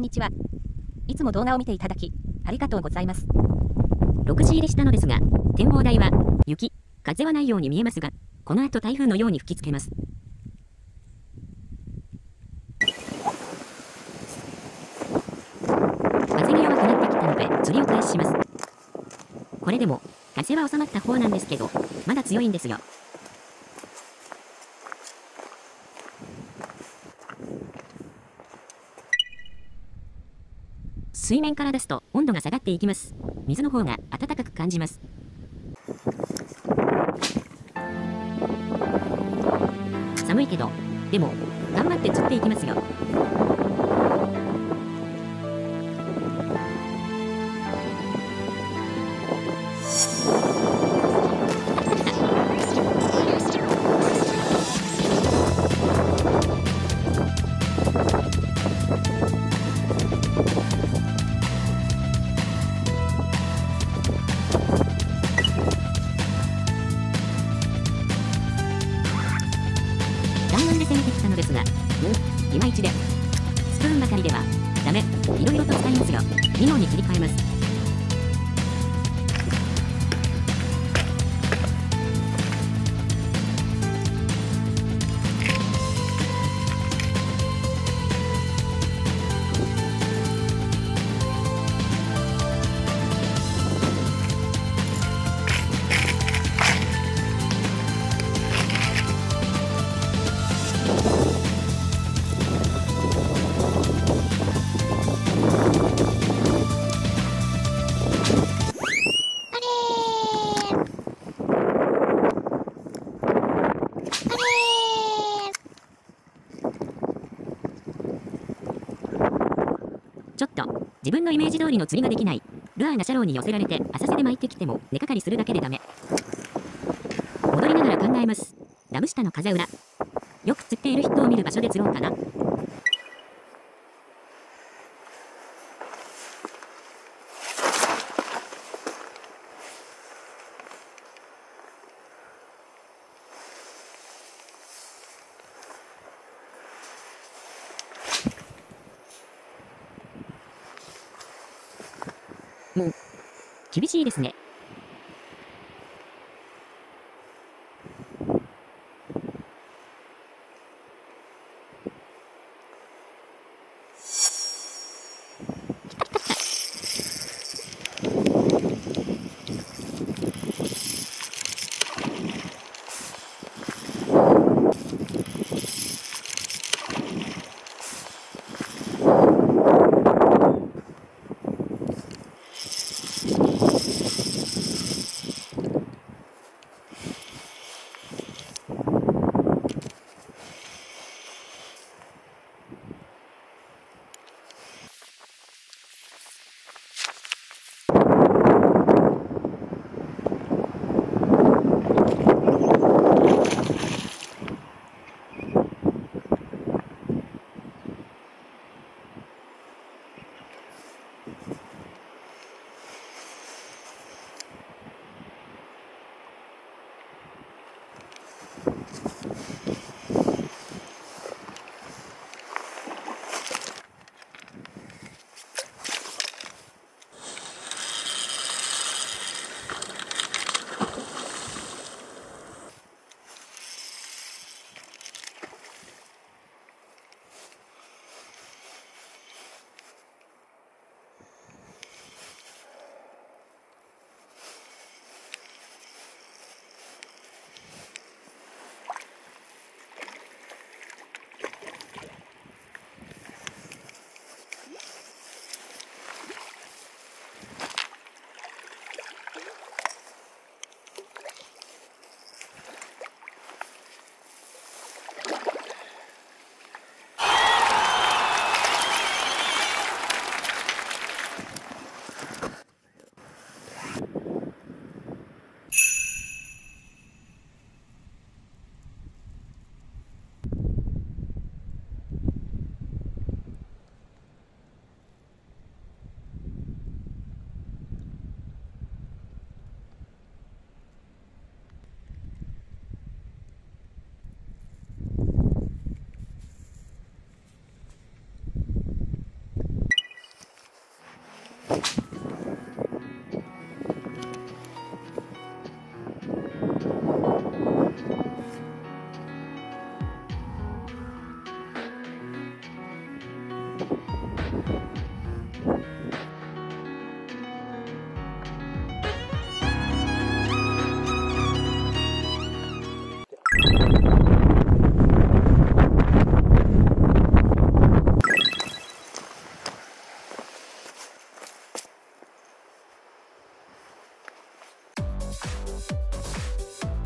んにちは。いつも動画を見ていただき、ありがとうございます。6時入りしたのですが、展望台は雪、風はないように見えますが、この後台風のように吹きつけます。風が弱くなってきたので釣りを開始します。これでも、風は収まった方なんですけど、まだ強いんですよ。水面から出すと温度が下がっていきます。水の方が暖かく感じます。寒いけど、でも、頑張って釣っていきますよ。ます。ちょっと、自分のイメージ通りの釣りができない。ルアーがシャローに寄せられて浅瀬で巻いてきても根掛かりするだけでダメ。戻りながら考えます。ラム下の風裏。よく釣っている人を見る場所で釣ろうかな。厳しいですね。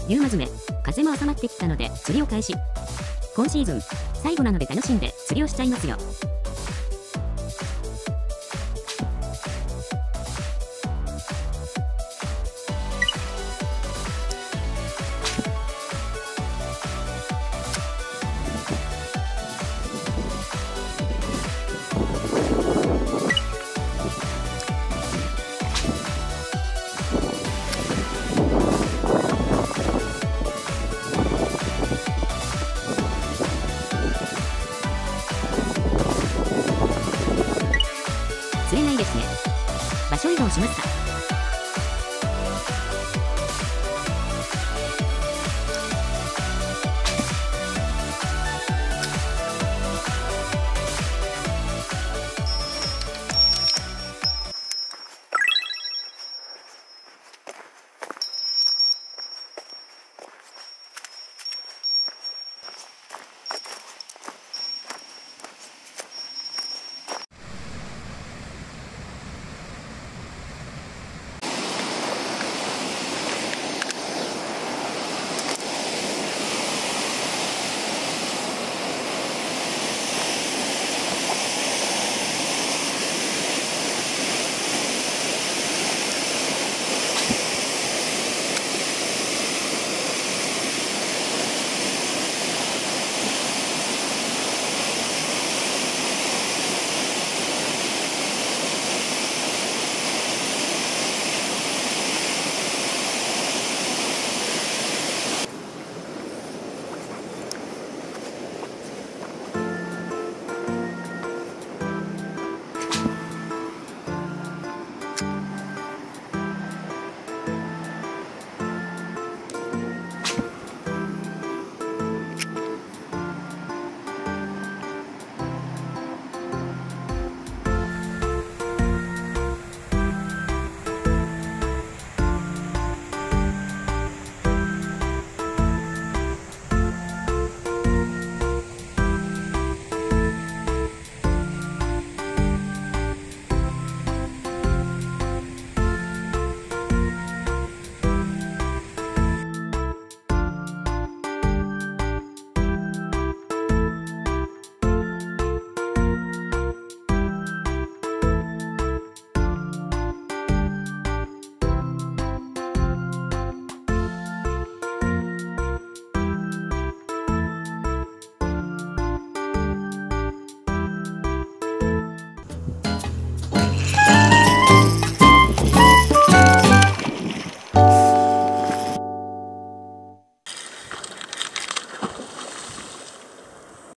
夕間詰め、風も収まってきたので釣りを開始。今シーズン、最後なので楽しんで釣りをしちゃいますよ。します。